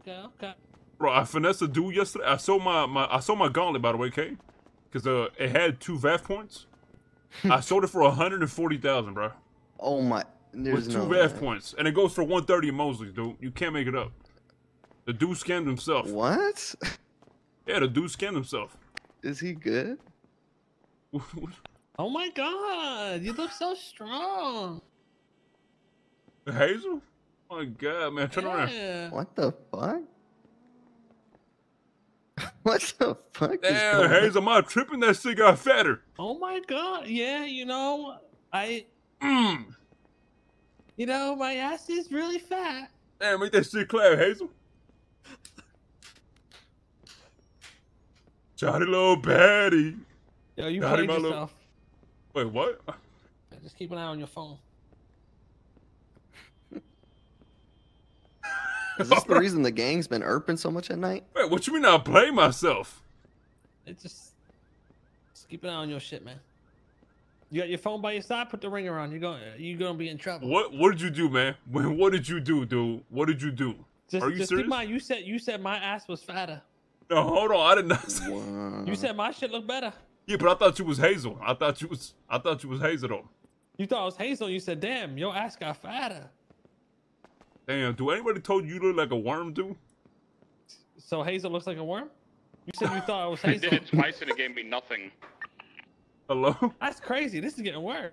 Okay, okay. Bro, I finessed a dude yesterday. I sold my, my I sold my gauntlet by the way, K, because uh it had two VAF points. I sold it for hundred and forty thousand, bro. Oh my. There's with two no VAF way. points, and it goes for one thirty in Mosley, dude. You can't make it up. The dude scammed himself. What? Yeah, the dude scammed himself. Is he good? Oh my god, you look so strong. Hazel? Oh my god, man, turn around. What the fuck? what the fuck? is Damn, going on? Hazel, am I tripping? That shit got fatter. Oh my god, yeah, you know, I, Mmm. you know, my ass is really fat. Damn, make that shit clap, Hazel. Johnny little Patty. Yo, you Howdy, played my little- yourself. Wait, what? Just keep an eye on your phone. Is this the reason the gang's been erping so much at night? Wait, what you mean I play myself? It's just, just keep an eye on your shit, man. You got your phone by your side. Put the ringer on. You're going. You're gonna be in trouble. What What did you do, man? What did you do, dude? What did you do? Just, Are you just serious? keep in mind. You said you said my ass was fatter. No, hold on. I did not say. Wow. You said my shit looked better. Yeah, but I thought you was Hazel. I thought you was. I thought you was Hazel though. You thought it was Hazel. You said, "Damn, your ass got fatter." Damn, do anybody told you you look like a worm, dude? So Hazel looks like a worm. You said you thought I was Hazel. I Hazel. did it twice and it gave me nothing. Hello? That's crazy. This is getting worse.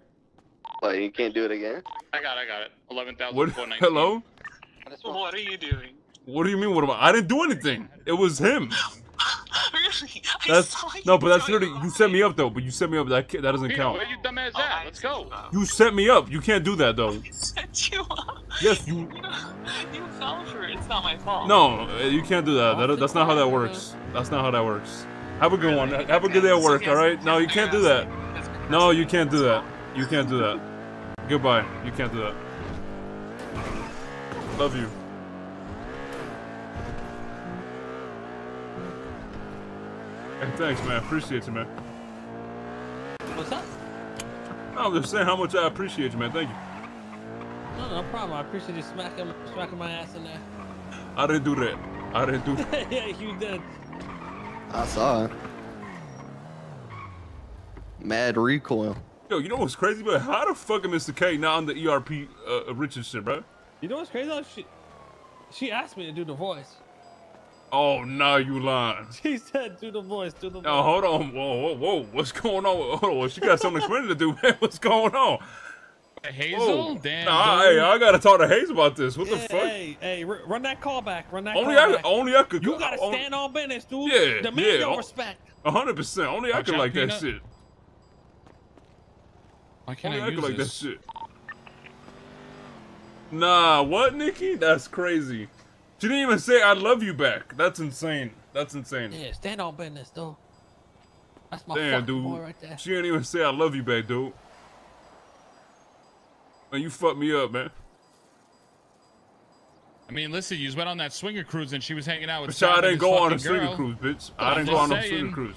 What, you can't do it again? I got it, I got it. Eleven thousand What? four nineteen. Hello? What are you doing? What do you mean? What am I? I didn't do anything. It was him. really? I That's no, but that's doing literally you set me up though. But you set me up. That that doesn't Peter, count. where you dumbass Oh, at? Let's go. you up. Set me up. You can't do that though. I set you up. Yes, you. You fell for it. It's not my fault. No, uh, you can't do that. that that's not how that works. That's not how that works. Have a good one. Have a good day at work. All right? No, you can't do that. No, you can't do that. You can't do that. Goodbye. You can't do that. Love you. Hey, thanks, man. Appreciate you, man. What's up? I'm just saying how much I appreciate you, man. Thank you. No, no problem. I appreciate you smacking, smacking my ass in there. I didn't do that. I didn't do that. yeah, you did. I saw it. Mad recoil. Yo, you know what's crazy? But how the fuck am Mr. K not on the ERP uh, Richard shit, bro? You know what's crazy? though? She, she asked me to do the voice. Oh, nah, you lying. She said, "Do the voice, do the voice." Now hold on, whoa, whoa, whoa, what's going on? Hold on, she got something explaining to do, man. What's going on? Hazel? Whoa. Damn. Nah, hey, I gotta talk to Hazel about this. What the Hey, fuck? Hey, hey, run that call back. Run that Only call I, back. only I could. you gotta on- stand on business, dude. Yeah, Demand yeah, your on- respect. A hundred percent. Only I Watch could out, like that shit. Why can't Only I I use could like that shit. Nah, what, Nikki? That's crazy. She didn't even say I love you back. That's insane. That's insane. Yeah, stand on business, dude. That's my Damn, fucking dude. boy right there. She didn't even say I love you back, dude. Man, you fucked me up, man. I mean, listen, you went on that swinger cruise and she was hanging out with. But y'all Sam and didn't go on a swinger girl. cruise, bitch. I I'm didn't go just on no swinger cruise.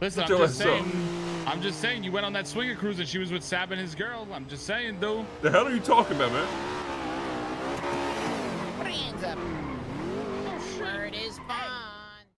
Listen, Put I'm just ass up. saying. I'm just saying you went on that swinger cruise and she was with Sab and his girl. I'm just saying, dude. The hell are you talking about, man? Hands up.